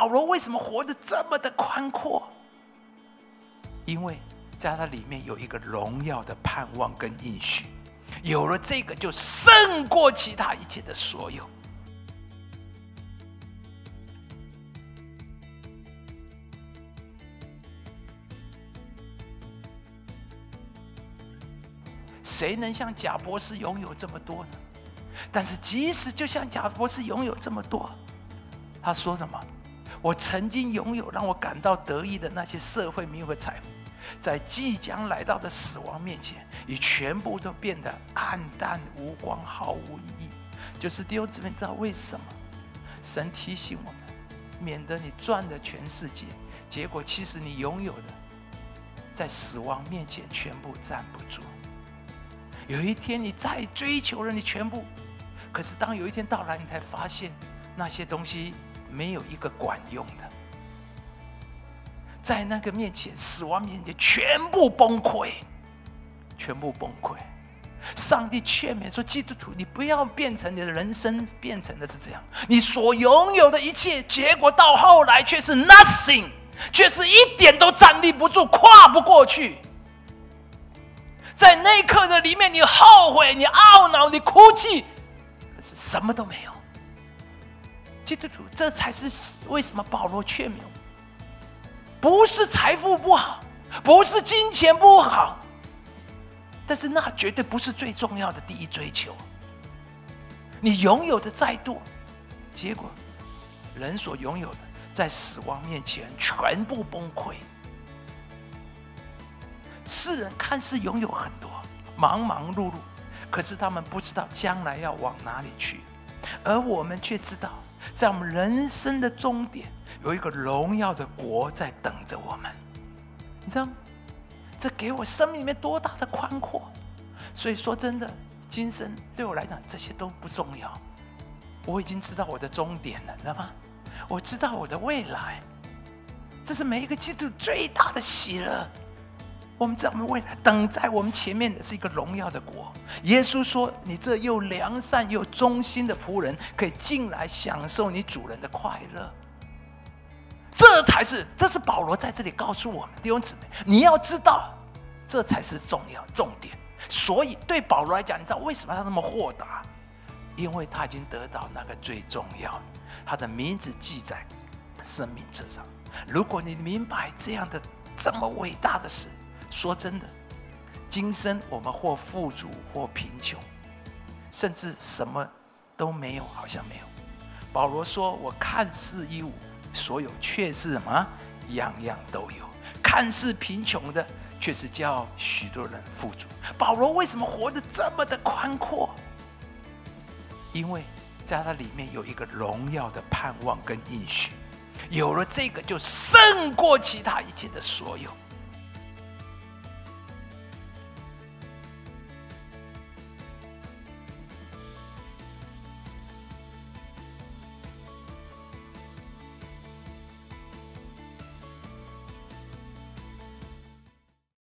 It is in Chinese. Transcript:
保罗为什么活得这么的宽阔？因为在他里面有一个荣耀的盼望跟应许，有了这个就胜过其他一切的所有。谁能像贾博士拥有这么多呢？但是即使就像贾博士拥有这么多，他说什么？我曾经拥有让我感到得意的那些社会名和财富，在即将来到的死亡面前，已全部都变得暗淡无光，毫无意义。就是弟兄姊妹知道为什么？神提醒我们，免得你赚了全世界，结果其实你拥有的，在死亡面前全部站不住。有一天你再追求了你全部，可是当有一天到来，你才发现那些东西没有一个管用的，在那个面前，死亡面前全部崩溃，全部崩溃。上帝劝勉说：“基督徒，你不要变成你的人生变成的是这样，你所拥有的一切，结果到后来却是 nothing，却是一点都站立不住，跨不过去。”在那一刻的里面，你后悔，你懊恼，你哭泣，可是什么都没有。基督徒，这才是为什么保罗劝勉：不是财富不好，不是金钱不好，但是那绝对不是最重要的第一追求。你拥有的再多，结果人所拥有的，在死亡面前全部崩溃。世人看似拥有很多，忙忙碌碌，可是他们不知道将来要往哪里去，而我们却知道，在我们人生的终点，有一个荣耀的国在等着我们。你知道吗？这给我生命里面多大的宽阔！所以说真的，今生对我来讲，这些都不重要。我已经知道我的终点了，你知道吗？我知道我的未来，这是每一个基督最大的喜乐。我们知道，我们未来等在我们前面的是一个荣耀的国。耶稣说：“你这又良善又忠心的仆人，可以进来享受你主人的快乐。”这才是，这是保罗在这里告诉我们弟兄姊妹，你要知道，这才是重要重点。所以，对保罗来讲，你知道为什么他那么豁达？因为他已经得到那个最重要的，他的名字记在生命册上。如果你明白这样的这么伟大的事，说真的，今生我们或富足或贫穷，甚至什么都没有，好像没有。保罗说：“我看似一无所有，却是什么？样样都有。看似贫穷的，却是叫许多人富足。”保罗为什么活得这么的宽阔？因为在他里面有一个荣耀的盼望跟应许，有了这个，就胜过其他一切的所有。